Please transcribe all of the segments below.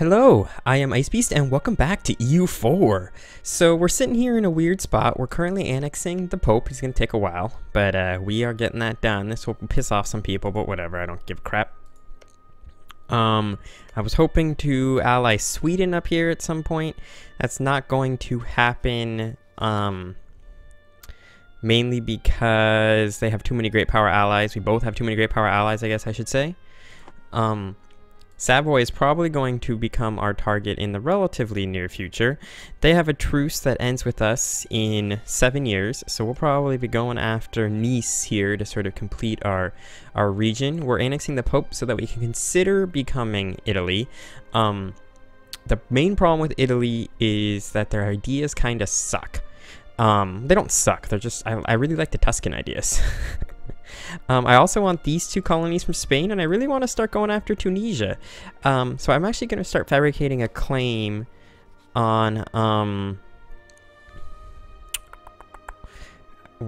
Hello, I am Ice Beast and welcome back to EU4. So we're sitting here in a weird spot. We're currently annexing the Pope. He's going to take a while, but uh, we are getting that done. This will piss off some people, but whatever. I don't give a crap. Um, I was hoping to ally Sweden up here at some point. That's not going to happen, um, mainly because they have too many great power allies. We both have too many great power allies, I guess I should say. Um, Savoy is probably going to become our target in the relatively near future. They have a truce that ends with us in seven years, so we'll probably be going after Nice here to sort of complete our, our region. We're annexing the Pope so that we can consider becoming Italy. Um, the main problem with Italy is that their ideas kind of suck. Um, they don't suck, they're just, I, I really like the Tuscan ideas. Um, I also want these two colonies from Spain, and I really want to start going after Tunisia. Um, so I'm actually going to start fabricating a claim on... Um,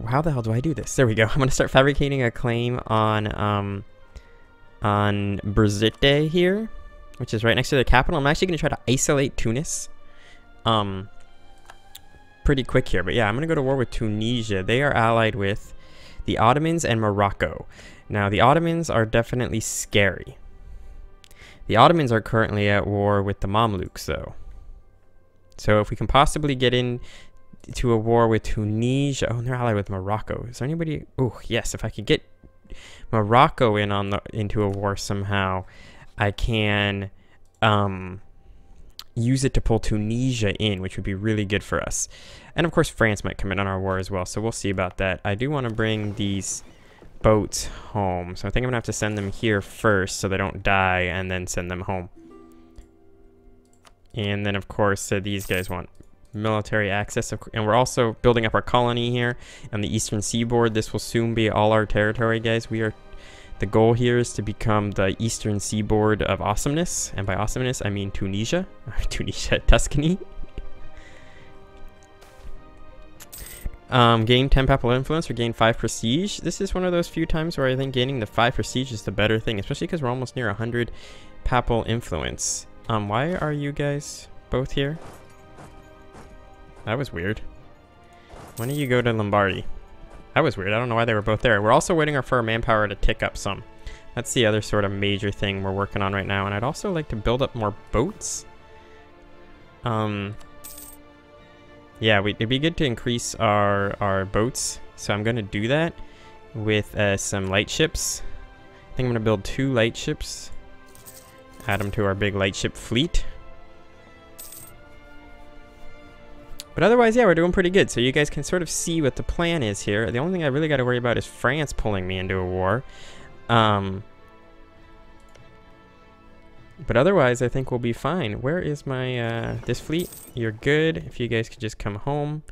how the hell do I do this? There we go. I'm going to start fabricating a claim on um, on Brzite here, which is right next to the capital. I'm actually going to try to isolate Tunis. Um, pretty quick here, but yeah, I'm going to go to war with Tunisia. They are allied with the Ottomans and Morocco. Now, the Ottomans are definitely scary. The Ottomans are currently at war with the Mamluks, though. So if we can possibly get in to a war with Tunisia, oh, they're allied with Morocco. Is there anybody? Oh, yes. If I could get Morocco in on the into a war somehow, I can um, use it to pull Tunisia in, which would be really good for us. And of course, France might come in on our war as well, so we'll see about that. I do want to bring these boats home, so I think I'm going to have to send them here first so they don't die, and then send them home. And then, of course, uh, these guys want military access, and we're also building up our colony here on the eastern seaboard. This will soon be all our territory, guys. We are the goal here is to become the eastern seaboard of awesomeness, and by awesomeness I mean Tunisia, Tunisia, Tuscany. Um, gain 10 papal influence or gain 5 prestige. This is one of those few times where I think gaining the 5 prestige is the better thing, especially because we're almost near 100 papal influence. Um, why are you guys both here? That was weird. Why don't you go to Lombardy? That was weird. I don't know why they were both there. We're also waiting for our manpower to tick up some. That's the other sort of major thing we're working on right now. And I'd also like to build up more boats. Um, yeah, we, it'd be good to increase our, our boats. So I'm going to do that with uh, some light ships. I think I'm going to build two light ships. Add them to our big light ship fleet. But otherwise, yeah, we're doing pretty good. So you guys can sort of see what the plan is here. The only thing I really got to worry about is France pulling me into a war. Um, but otherwise, I think we'll be fine. Where is my, uh, this fleet? You're good. If you guys could just come home.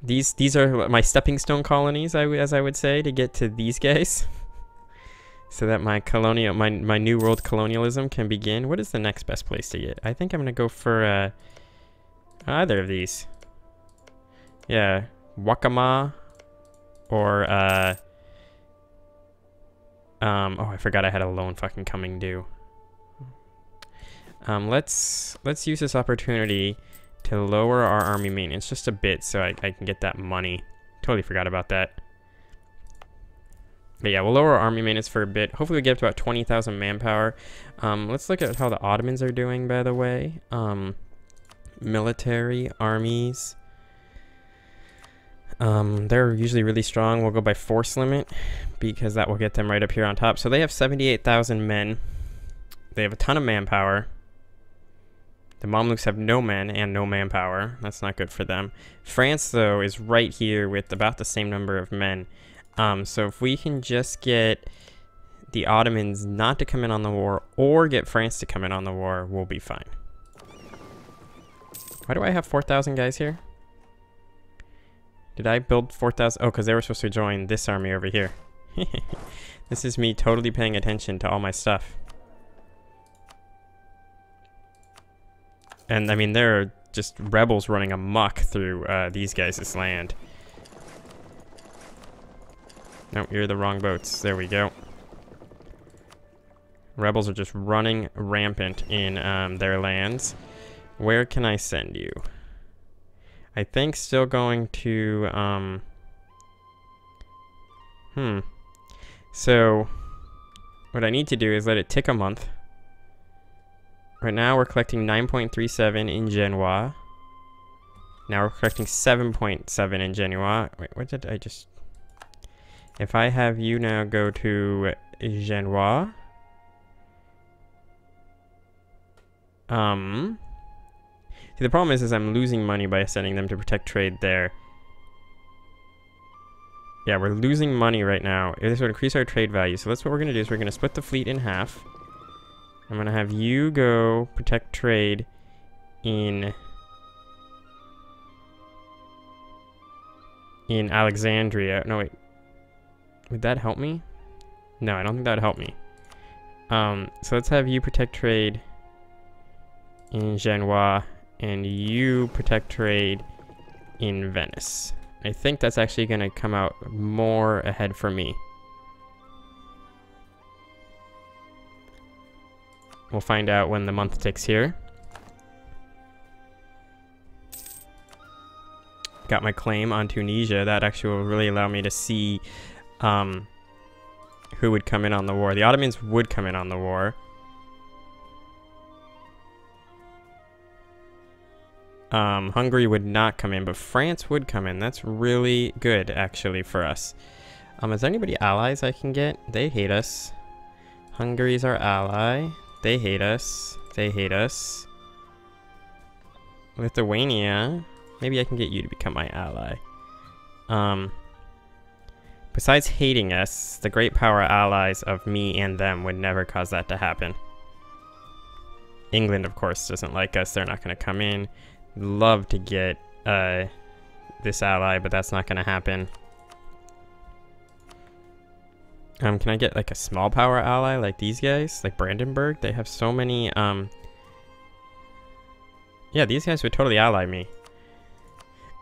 These, these are my stepping stone colonies, I, as I would say, to get to these guys. so that my colonial my my new world colonialism can begin. What is the next best place to get? I think I'm gonna go for uh, either of these. Yeah, Wakama or uh, um. Oh, I forgot I had a loan fucking coming due. Um, let's let's use this opportunity to lower our army maintenance just a bit so I, I can get that money. Totally forgot about that. But yeah, we'll lower our army maintenance for a bit. Hopefully we get up to about 20,000 manpower. Um, let's look at how the Ottomans are doing, by the way. Um, military, armies. Um, they're usually really strong. We'll go by force limit because that will get them right up here on top. So they have 78,000 men. They have a ton of manpower. The Mamluks have no men and no manpower. That's not good for them. France, though, is right here with about the same number of men. Um, so if we can just get the Ottomans not to come in on the war or get France to come in on the war, we'll be fine. Why do I have 4,000 guys here? Did I build 4,000? Oh, because they were supposed to join this army over here. this is me totally paying attention to all my stuff. And, I mean, there are just rebels running amok through uh, these guys' land. No, you're the wrong boats. There we go. Rebels are just running rampant in um, their lands. Where can I send you? I think still going to, um... Hmm. So, what I need to do is let it tick a month. Right now we're collecting 9.37 in Genoa. Now we're collecting 7.7 in Genoa. Wait, what did I just... If I have you now go to Genoa... Um... See, the problem is, is I'm losing money by sending them to protect trade there. Yeah, we're losing money right now. This would increase our trade value. So that's what we're going to do is we're going to split the fleet in half. I'm going to have you go protect trade in... In Alexandria. No, wait. Would that help me? No, I don't think that would help me. Um, so let's have you protect trade in Genoa and you protect trade in Venice. I think that's actually going to come out more ahead for me. We'll find out when the month ticks here. Got my claim on Tunisia. That actually will really allow me to see um, who would come in on the war. The Ottomans would come in on the war. Um, Hungary would not come in, but France would come in. That's really good, actually, for us. Um, is there anybody allies I can get? They hate us. Hungary's our ally. They hate us. They hate us. Lithuania. Maybe I can get you to become my ally. Um, besides hating us, the great power allies of me and them would never cause that to happen. England, of course, doesn't like us. They're not going to come in love to get uh, this ally, but that's not going to happen. Um, can I get like a small power ally like these guys? Like Brandenburg? They have so many, um... Yeah, these guys would totally ally me.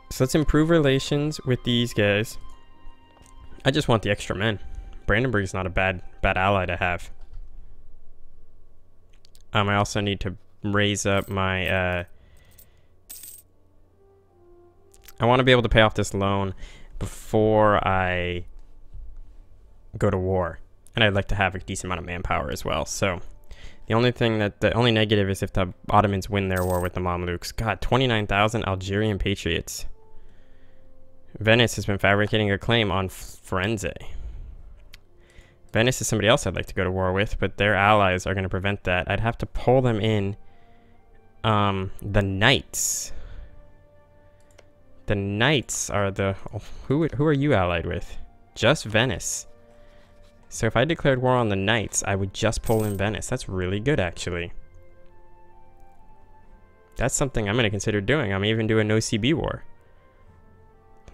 So let's improve relations with these guys. I just want the extra men. Brandenburg is not a bad bad ally to have. Um, I also need to raise up my uh, I want to be able to pay off this loan before I go to war. And I'd like to have a decent amount of manpower as well. So the only thing that the only negative is if the Ottomans win their war with the Mamluks. God, 29,000 Algerian patriots. Venice has been fabricating a claim on Firenze. Venice is somebody else I'd like to go to war with, but their allies are going to prevent that. I'd have to pull them in. Um, the Knights. The Knights are the... Who, who are you allied with? Just Venice. So if I declared war on the Knights, I would just pull in Venice. That's really good, actually. That's something I'm going to consider doing. I'm even doing no CB war.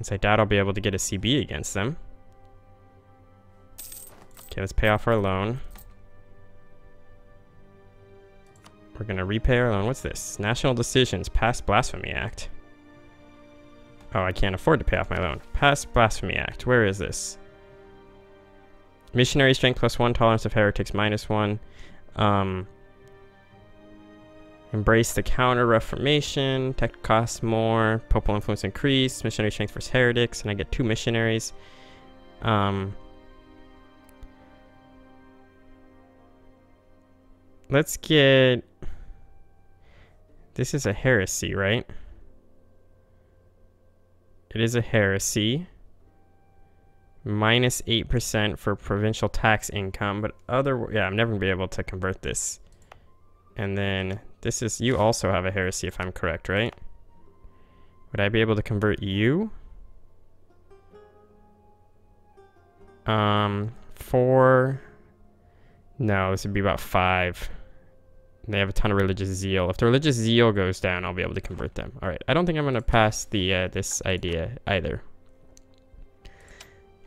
Since I doubt I'll be able to get a CB against them. Okay, let's pay off our loan. We're going to repay our loan. What's this? National Decisions, Pass Blasphemy Act. Oh, I can't afford to pay off my loan. Pass Blasphemy Act. Where is this? Missionary strength plus one, tolerance of heretics minus one. Um, embrace the counter reformation. Tech costs more. Papal influence increase. Missionary strength versus heretics, and I get two missionaries. Um, let's get. This is a heresy, right? It is a heresy. Minus 8% for provincial tax income, but other, yeah, I'm never gonna be able to convert this. And then this is, you also have a heresy if I'm correct, right? Would I be able to convert you? Um, four, no, this would be about five. They have a ton of religious zeal. If the religious zeal goes down, I'll be able to convert them. All right. I don't think I'm going to pass the uh, this idea either.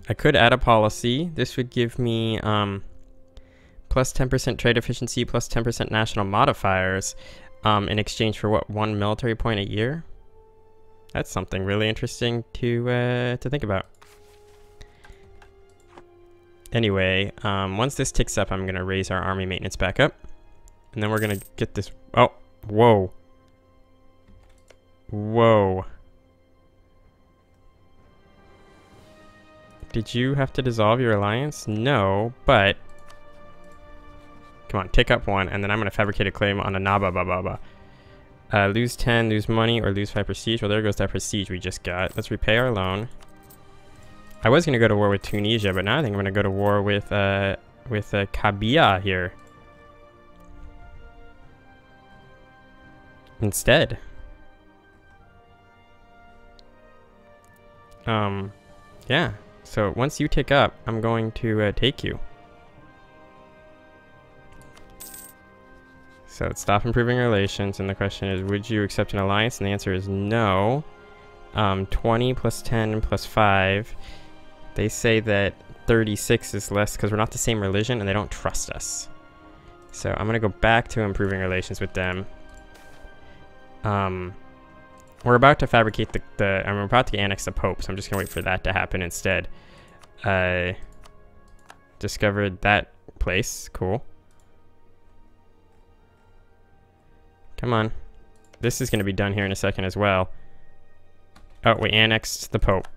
I could add a policy. This would give me um, plus 10% trade efficiency, plus 10% national modifiers um, in exchange for what, one military point a year? That's something really interesting to uh, to think about. Anyway, um, once this ticks up, I'm going to raise our army maintenance back up. And then we're going to get this... Oh, whoa. Whoa. Did you have to dissolve your alliance? No, but... Come on, take up one, and then I'm going to fabricate a claim on a Naba Baba. Uh, lose 10, lose money, or lose 5 prestige. Well, there goes that prestige we just got. Let's repay our loan. I was going to go to war with Tunisia, but now I think I'm going to go to war with, uh, with uh, Kabia here. Instead. Um, yeah. So once you take up, I'm going to uh, take you. So let's stop improving relations, and the question is, would you accept an alliance? And the answer is no. Um, 20 plus 10 plus 5. They say that 36 is less because we're not the same religion and they don't trust us. So I'm going to go back to improving relations with them. Um, we're about to fabricate the, the I'm about to annex the Pope, so I'm just going to wait for that to happen instead. Uh, discovered that place. Cool. Come on. This is going to be done here in a second as well. Oh, we annexed the Pope.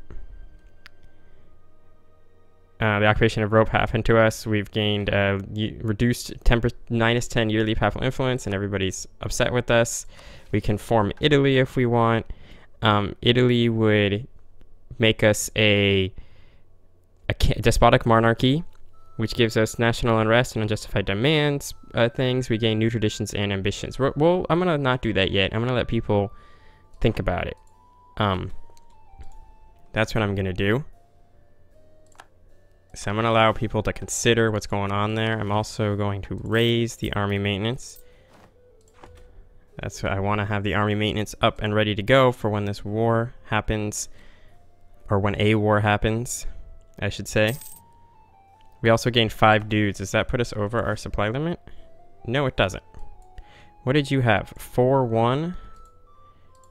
Uh, the occupation of Rome happened to us. We've gained uh, reduced 10 minus 10 yearly papal influence, and everybody's upset with us. We can form Italy if we want. Um, Italy would make us a, a despotic monarchy which gives us national unrest and unjustified demands uh, things. We gain new traditions and ambitions. We're, well, I'm gonna not do that yet. I'm gonna let people think about it. Um, that's what I'm gonna do. So I'm gonna allow people to consider what's going on there. I'm also going to raise the army maintenance. That's what I want to have the army maintenance up and ready to go for when this war happens, or when a war happens, I should say. We also gained five dudes. Does that put us over our supply limit? No, it doesn't. What did you have? 4-1?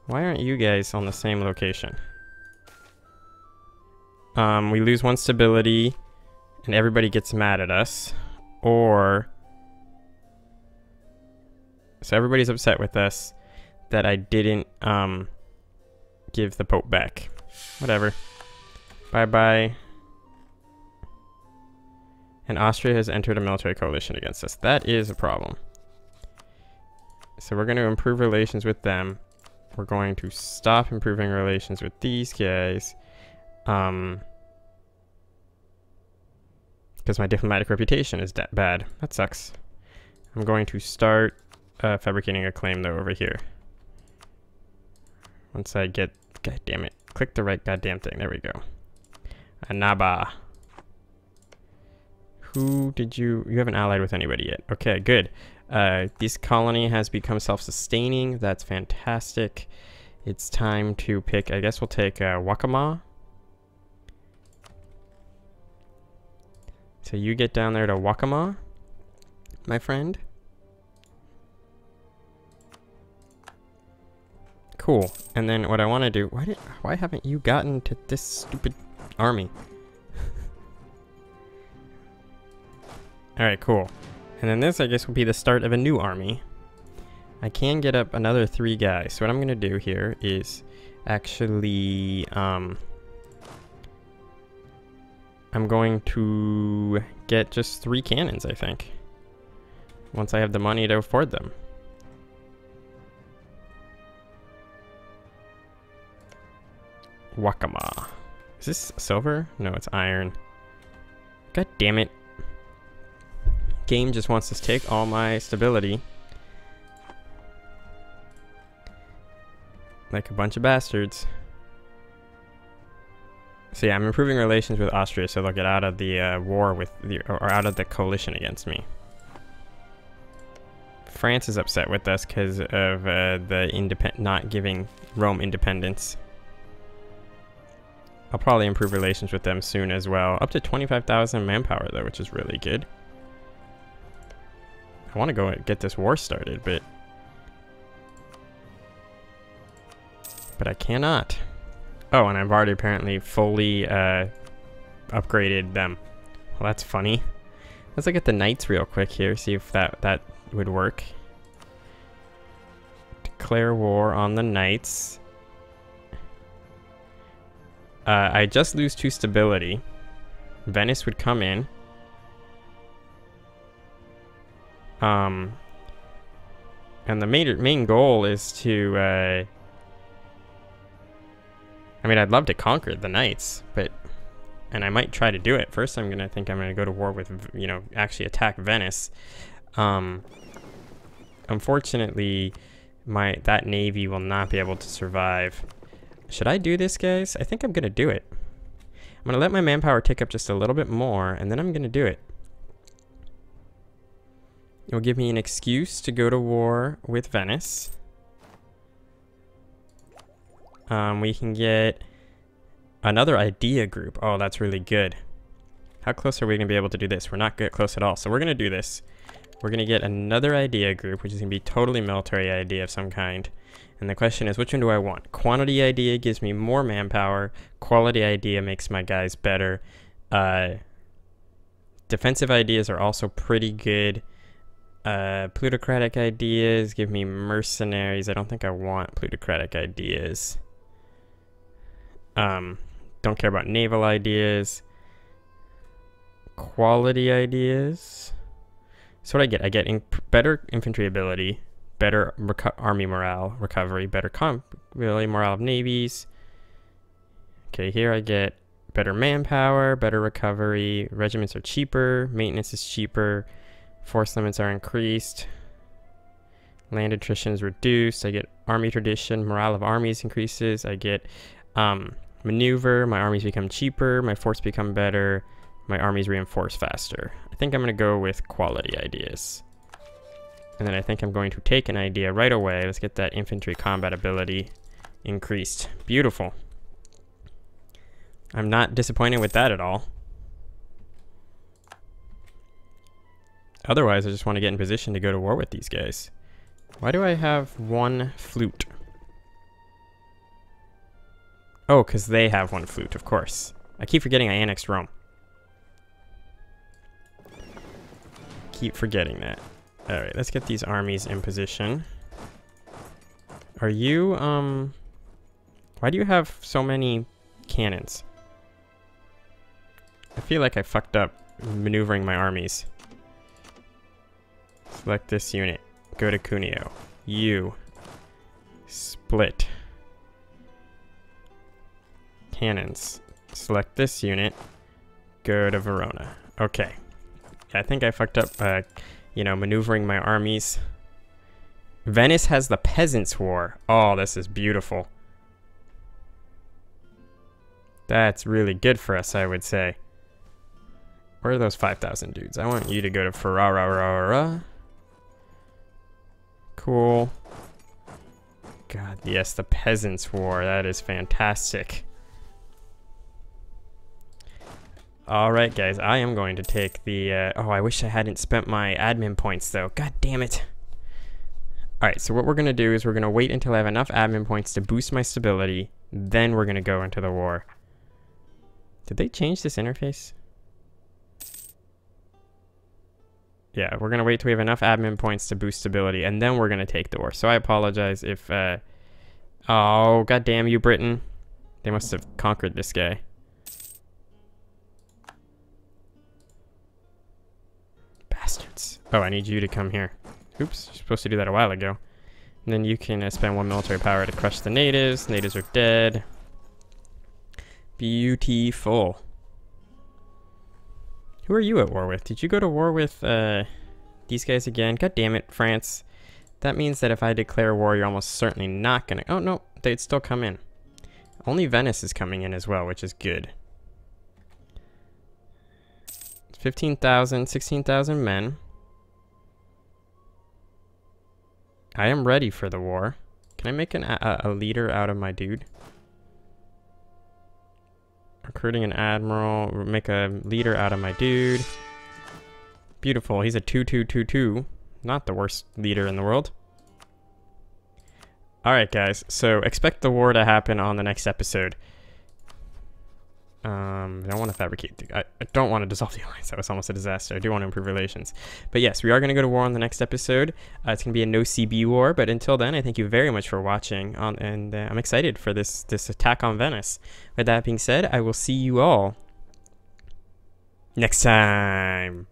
Why aren't you guys on the same location? Um, we lose one stability and everybody gets mad at us. Or... So everybody's upset with us that I didn't um, give the Pope back. Whatever. Bye-bye. And Austria has entered a military coalition against us. That is a problem. So we're going to improve relations with them. We're going to stop improving relations with these guys. Um, because my diplomatic reputation is bad. That sucks. I'm going to start uh, fabricating a claim though over here. Once I get, god damn it, click the right goddamn thing. There we go. Annaba. Who did you... You haven't allied with anybody yet. Okay, good. Uh, this colony has become self-sustaining. That's fantastic. It's time to pick... I guess we'll take uh, Wakama. So you get down there to Wakama, my friend. Cool. And then what I want to do... Why, did, why haven't you gotten to this stupid army? Alright, cool. And then this, I guess, will be the start of a new army. I can get up another three guys. So what I'm going to do here is actually... Um, I'm going to get just three cannons, I think. Once I have the money to afford them. Wakama. Is this silver? No, it's iron. God damn it game just wants to take all my stability. Like a bunch of bastards. So yeah, I'm improving relations with Austria so they'll get out of the uh, war with the, or out of the coalition against me. France is upset with us because of uh, the independent not giving Rome independence. I'll probably improve relations with them soon as well. Up to 25,000 manpower though, which is really good. I want to go and get this war started, but... But I cannot. Oh, and I've already apparently fully uh, upgraded them. Well, that's funny. Let's look at the knights real quick here, see if that, that would work. Declare war on the knights. Uh, I just lose two stability. Venice would come in. Um, and the main, main goal is to, uh, I mean, I'd love to conquer the knights, but, and I might try to do it. First, I'm going to think I'm going to go to war with, you know, actually attack Venice. Um, unfortunately, my, that navy will not be able to survive. Should I do this, guys? I think I'm going to do it. I'm going to let my manpower tick up just a little bit more, and then I'm going to do it. It will give me an excuse to go to war with Venice. Um, we can get another idea group. Oh, that's really good. How close are we going to be able to do this? We're not good close at all. So we're going to do this. We're going to get another idea group, which is going to be totally military idea of some kind. And the question is, which one do I want? Quantity idea gives me more manpower. Quality idea makes my guys better. Uh, defensive ideas are also pretty good. Uh, plutocratic ideas give me mercenaries. I don't think I want plutocratic ideas. Um, don't care about naval ideas. Quality ideas. So what I get? I get in better infantry ability, better army morale recovery, better comp really morale of navies. Okay, here I get better manpower, better recovery. Regiments are cheaper. Maintenance is cheaper. Force limits are increased. Land attrition is reduced. I get army tradition. Morale of armies increases. I get um, maneuver. My armies become cheaper. My force become better. My armies reinforce faster. I think I'm going to go with quality ideas. And then I think I'm going to take an idea right away. Let's get that infantry combat ability increased. Beautiful. I'm not disappointed with that at all. Otherwise, I just want to get in position to go to war with these guys. Why do I have one flute? Oh, because they have one flute, of course. I keep forgetting I annexed Rome. Keep forgetting that. Alright, let's get these armies in position. Are you, um... Why do you have so many cannons? I feel like I fucked up maneuvering my armies. Select this unit. Go to Cuneo. U. Split. Cannons. Select this unit. Go to Verona. Okay. I think I fucked up, uh, you know, maneuvering my armies. Venice has the Peasants' War. Oh, this is beautiful. That's really good for us, I would say. Where are those 5,000 dudes? I want you to go to Ferrara. Cool. God, yes, the Peasants' War. That is fantastic. Alright, guys, I am going to take the... Uh, oh, I wish I hadn't spent my admin points, though. God damn it. Alright, so what we're going to do is we're going to wait until I have enough admin points to boost my stability. Then we're going to go into the war. Did they change this interface? Yeah, we're going to wait till we have enough admin points to boost stability, and then we're going to take the war. So I apologize if... Uh, oh, god damn you, Britain. They must have conquered this guy. Bastards. Oh, I need you to come here. Oops, you're supposed to do that a while ago. And then you can uh, spend one military power to crush the natives. Natives are dead. Beautiful. Who are you at war with? Did you go to war with uh, these guys again? God damn it, France. That means that if I declare war, you're almost certainly not gonna... Oh, no, they'd still come in. Only Venice is coming in as well, which is good. 15,000, 16,000 men. I am ready for the war. Can I make an, a, a leader out of my dude? Recruiting an admiral. Make a leader out of my dude. Beautiful. He's a 2-2-2-2. Not the worst leader in the world. Alright, guys. So expect the war to happen on the next episode. Um, I don't want to fabricate. I, I don't want to dissolve the alliance. That was almost a disaster. I do want to improve relations. But yes, we are going to go to war on the next episode. Uh, it's going to be a no CB war. But until then, I thank you very much for watching. On, and uh, I'm excited for this this attack on Venice. With that being said, I will see you all next time.